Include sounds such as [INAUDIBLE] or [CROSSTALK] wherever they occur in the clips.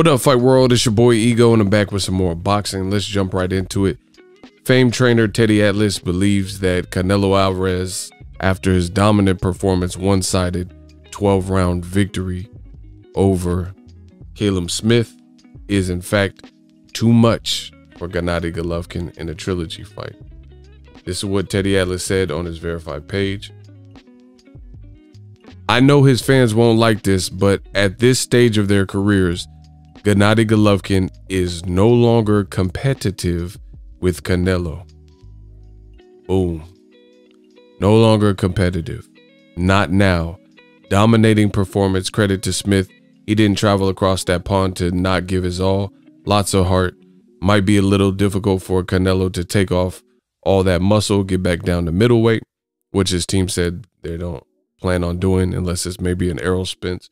What up, Fight World? It's your boy Ego, and I'm back with some more boxing. Let's jump right into it. Famed trainer Teddy Atlas believes that Canelo Alvarez, after his dominant performance, one sided 12 round victory over Caleb Smith, is in fact too much for Gennady Golovkin in a trilogy fight. This is what Teddy Atlas said on his verified page. I know his fans won't like this, but at this stage of their careers, Gennady Golovkin is no longer competitive with Canelo. Boom. No longer competitive. Not now. Dominating performance. Credit to Smith. He didn't travel across that pond to not give his all. Lots of heart. Might be a little difficult for Canelo to take off all that muscle, get back down to middleweight, which his team said they don't plan on doing unless it's maybe an Errol Spence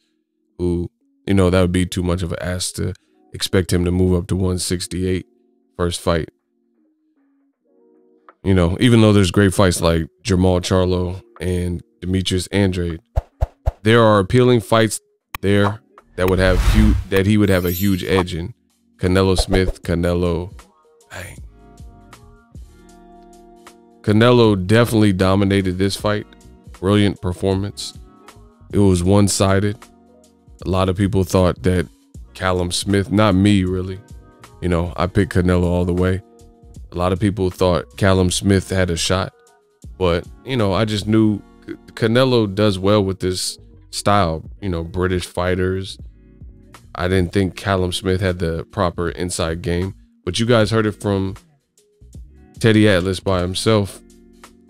who you know, that would be too much of an ask to expect him to move up to 168 first fight. You know, even though there's great fights like Jermall Charlo and Demetrius Andrade, there are appealing fights there that would have huge that he would have a huge edge in. Canelo Smith, Canelo, dang. Canelo definitely dominated this fight. Brilliant performance. It was one-sided. A lot of people thought that Callum Smith, not me really, you know, I picked Canelo all the way. A lot of people thought Callum Smith had a shot, but you know, I just knew Canelo does well with this style, you know, British fighters. I didn't think Callum Smith had the proper inside game, but you guys heard it from Teddy Atlas by himself.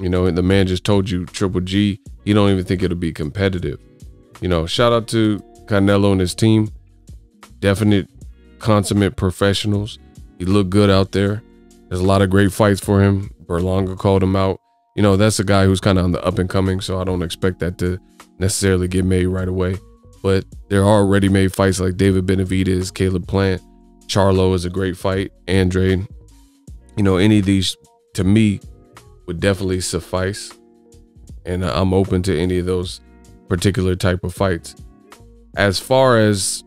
You know, and the man just told you Triple G, he don't even think it'll be competitive. You know, shout out to Canelo and his team, definite consummate professionals. He looked good out there. There's a lot of great fights for him. Berlanga called him out. You know, that's a guy who's kind of on the up and coming, so I don't expect that to necessarily get made right away. But there are ready made fights like David Benavidez, Caleb Plant, Charlo is a great fight, Andre. You know, any of these to me would definitely suffice. And I'm open to any of those particular type of fights. As far as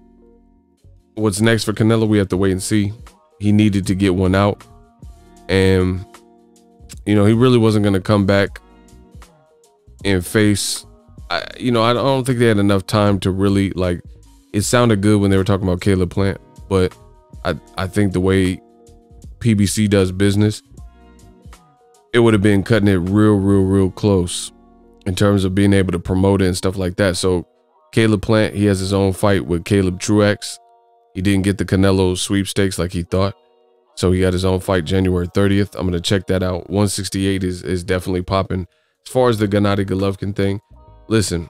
what's next for Canelo, we have to wait and see. He needed to get one out. And, you know, he really wasn't going to come back and face, I, you know, I don't think they had enough time to really, like, it sounded good when they were talking about Caleb Plant, but I, I think the way PBC does business, it would have been cutting it real, real, real close in terms of being able to promote it and stuff like that. So Caleb Plant, he has his own fight with Caleb Truax. He didn't get the Canelo sweepstakes like he thought. So he got his own fight January 30th. I'm going to check that out. 168 is, is definitely popping. As far as the Gennady Golovkin thing, listen,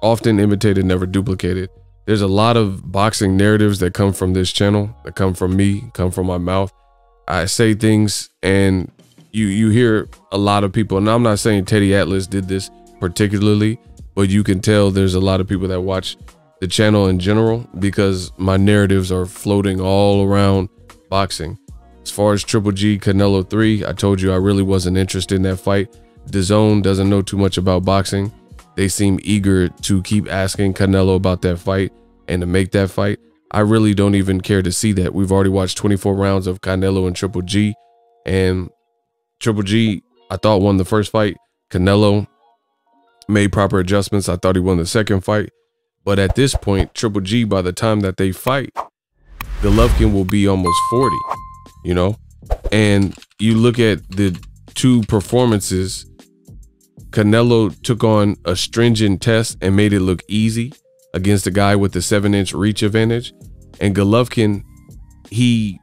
often imitated, never duplicated. There's a lot of boxing narratives that come from this channel, that come from me, come from my mouth. I say things and you you hear a lot of people, and I'm not saying Teddy Atlas did this particularly, but you can tell there's a lot of people that watch the channel in general because my narratives are floating all around boxing. As far as Triple G Canelo 3, I told you I really wasn't interested in that fight. DAZN doesn't know too much about boxing. They seem eager to keep asking Canelo about that fight and to make that fight. I really don't even care to see that. We've already watched 24 rounds of Canelo and Triple G, and Triple G, I thought won the first fight. Canelo made proper adjustments. I thought he won the second fight. But at this point, Triple G, by the time that they fight, Golovkin will be almost 40, you know? And you look at the two performances, Canelo took on a stringent test and made it look easy against a guy with the seven inch reach advantage. And Golovkin, he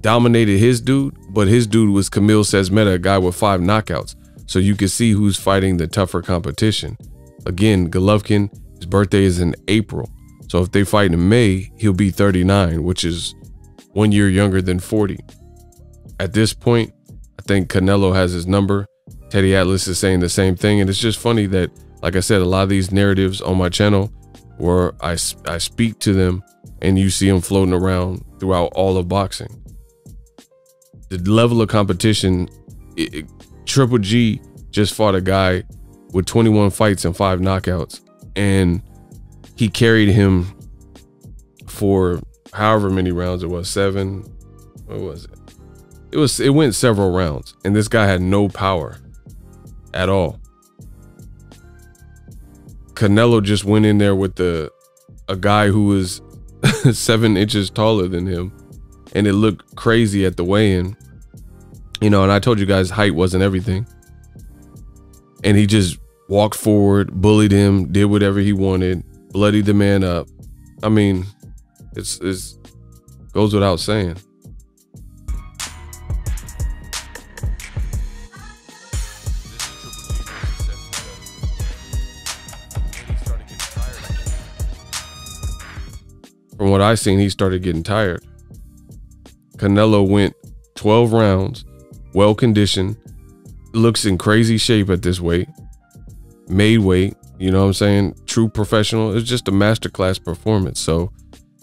dominated his dude, but his dude was Kamil Szeremeta, a guy with five knockouts. So you can see who's fighting the tougher competition. Again, Golovkin, his birthday is in April. So if they fight in May, he'll be 39, which is one year younger than 40. At this point, I think Canelo has his number. Teddy Atlas is saying the same thing. And it's just funny that, like I said, a lot of these narratives on my channel where I, I speak to them and you see them floating around throughout all of boxing. The level of competition, it, Triple G just fought a guy with 21 fights and five knockouts, and he carried him for however many rounds it was, seven. What was it? It was it went several rounds, and this guy had no power at all. Canelo just went in there with the a guy who was [LAUGHS] seven inches taller than him, and it looked crazy at the weigh-in. You know, and I told you guys height wasn't everything. And he just walked forward, bullied him, did whatever he wanted, bloodied the man up. I mean, it's it's goes without saying. From what I seen, he started getting tired. Canelo went 12 rounds, well conditioned, looks in crazy shape at this weight, made weight, you know what I'm saying? True professional. It's just a masterclass performance. So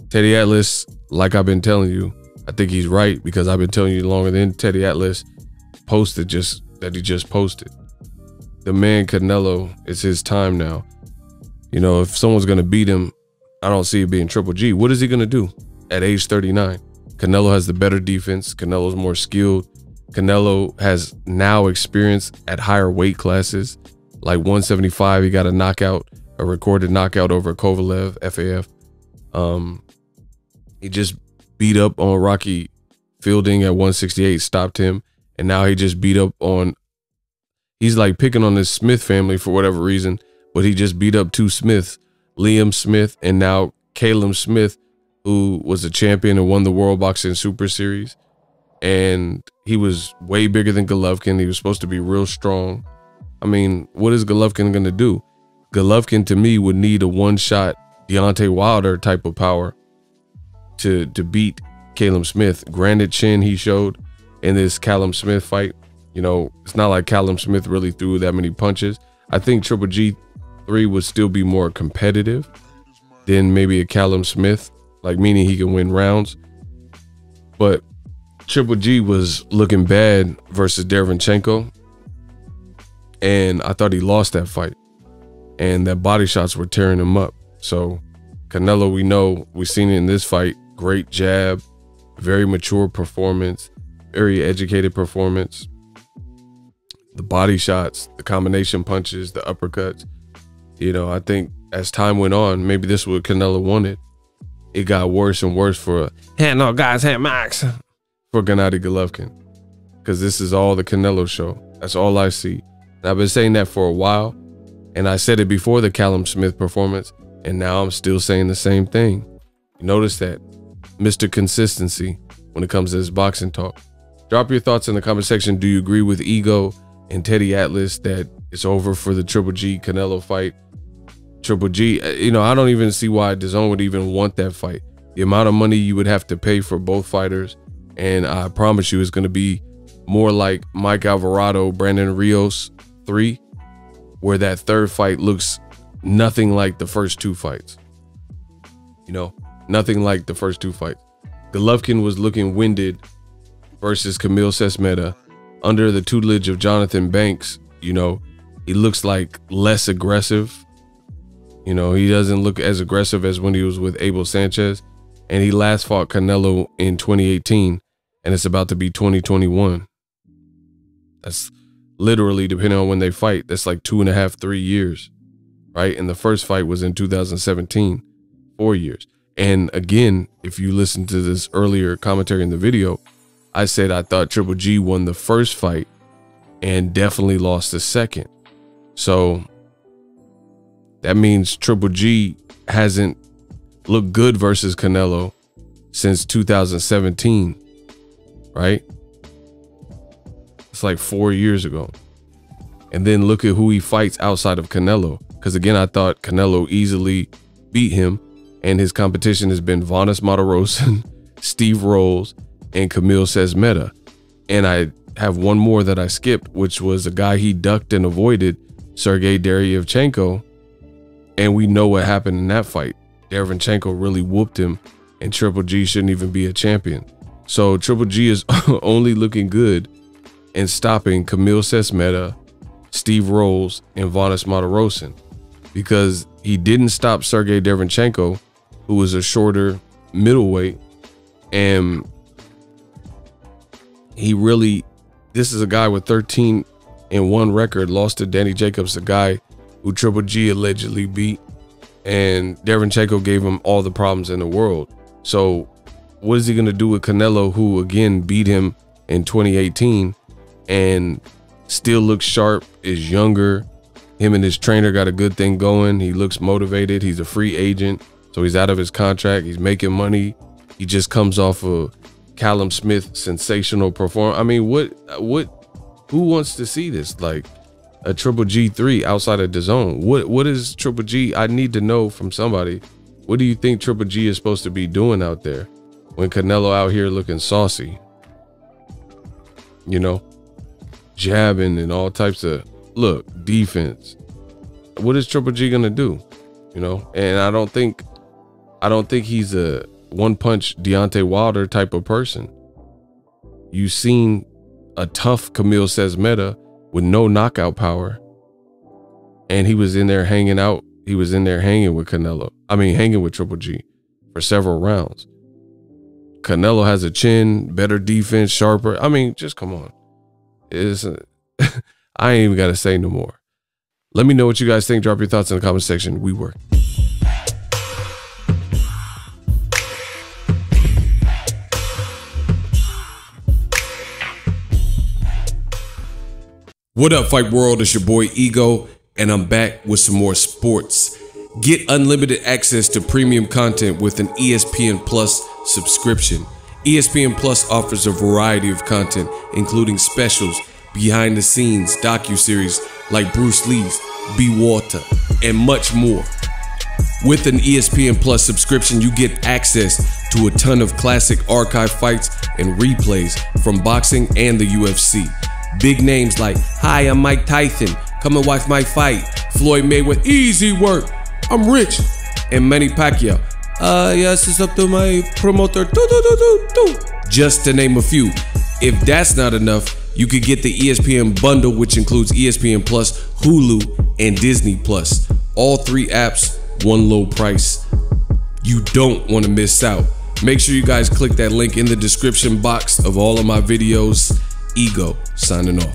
Teddy Atlas, like I've been telling you, I think he's right because I've been telling you longer than Teddy Atlas posted just that he just posted. The man Canelo, it's his time now. You know, if someone's gonna beat him, I don't see it being Triple G. What is he gonna do at age 39? Canelo has the better defense. Canelo's more skilled. Canelo has now experience at higher weight classes, like 175. He got a knockout, a recorded knockout over Kovalev, FAF. Um, he just beat up on Rocky Fielding at 168, stopped him, and now he just beat up on. He's like picking on this Smith family for whatever reason, but he just beat up two Smiths Liam Smith, and now Callum Smith, who was a champion and won the World Boxing Super Series. And he was way bigger than Golovkin. He was supposed to be real strong. I mean, what is Golovkin going to do? Golovkin, to me, would need a one shot Deontay Wilder type of power to, to beat Callum Smith. Granted, chin he showed in this Callum Smith fight. You know, it's not like Callum Smith really threw that many punches. I think Triple G three would still be more competitive than maybe a Callum Smith, like meaning he can win rounds. But Triple G was looking bad versus Derevyanchenko. And I thought he lost that fight. And that body shots were tearing him up. So Canelo, we know we've seen it in this fight. Great jab, very mature performance, very educated performance. The body shots, the combination punches, the uppercuts. You know, I think as time went on, maybe this is what Canelo wanted. It got worse and worse for hand no guys, hand Max for Gennady Golovkin, because this is all the Canelo show. That's all I see. And I've been saying that for a while, and I said it before the Callum Smith performance, and now I'm still saying the same thing. You notice that, Mr. Consistency, when it comes to this boxing talk. Drop your thoughts in the comment section. Do you agree with Ego and Teddy Atlas that it's over for the Triple G Canelo fight? Triple G, uh, you know, I don't even see why DAZN would even want that fight. The amount of money you would have to pay for both fighters, and I promise you, it's going to be more like Mike Alvarado, Brandon Rios three, where that third fight looks nothing like the first two fights. You know, nothing like the first two fights. Golovkin was looking winded versus Kamil Szeremeta under the tutelage of Johnathon Banks. You know, he looks like less aggressive you know, he doesn't look as aggressive as when he was with Abel Sanchez. And he last fought Canelo in 2018, and it's about to be 2021. That's literally, depending on when they fight, that's like two and a half, three years, right? And the first fight was in 2017, four years. And again, if you listen to this earlier commentary in the video, I said I thought Triple G won the first fight and definitely lost the second. So that means Triple G hasn't looked good versus Canelo since 2017, right? It's like four years ago. And then look at who he fights outside of Canelo. Because again, I thought Canelo easily beat him. And his competition has been Vanes Martirosyan, [LAUGHS] Steve Rolls, and Kamil Szeremeta. And I have one more that I skipped, which was a guy he ducked and avoided, Sergey Derevyanchenko, and we know what happened in that fight. Derevyanchenko really whooped him, and Triple G shouldn't even be a champion. So Triple G is [LAUGHS] only looking good and stopping Kamil Szeremeta, Steve Rolls, and Vanes Martirosyan because he didn't stop Sergey Derevyanchenko, who was a shorter middleweight, and he really. This is a guy with 13 and one record, lost to Danny Jacobs, a guy who Triple G allegedly beat, and Derevyanchenko gave him all the problems in the world. So, what is he gonna do with Canelo, who again beat him in 2018, and still looks sharp, is younger. Him and his trainer got a good thing going. He looks motivated. He's a free agent, so he's out of his contract. He's making money. He just comes off of Callum Smith sensational perform. I mean, what what who wants to see this? Like a Triple G three outside of DAZN. What what is Triple G? I need to know from somebody. What do you think Triple G is supposed to be doing out there when Canelo out here looking saucy? You know, jabbing and all types of look defense. What is Triple G gonna do? You know, and I don't think, I don't think he's a one punch Deontay Wilder type of person. You've seen a tough Kamil Szeremeta with no knockout power, and he was in there hanging out. He was in there hanging with Canelo. I mean, hanging with Triple G for several rounds. Canelo has a chin, better defense, sharper. I mean, just come on. Is [LAUGHS] I ain't even got to say no more. Let me know what you guys think. Drop your thoughts in the comment section. We work. What up, Fight World? It's your boy Ego, and I'm back with some more sports. Get unlimited access to premium content with an ESPN Plus subscription. ESPN Plus offers a variety of content, including specials, behind the scenes, docu-series like Bruce Lee's Be Water, and much more. With an ESPN Plus subscription, you get access to a ton of classic archive fights and replays from boxing and the UFC. Big names like, Hi, I'm Mike Tyson. Come and watch my fight. Floyd Mayweather, easy work. I'm rich. And Manny Pacquiao. Uh, yes, it's up to my promoter. Just to name a few. If that's not enough, you could get the ESPN bundle, which includes ESPN Plus, Hulu, and Disney Plus. All three apps, one low price. You don't want to miss out. Make sure you guys click that link in the description box of all of my videos. Ego signing off.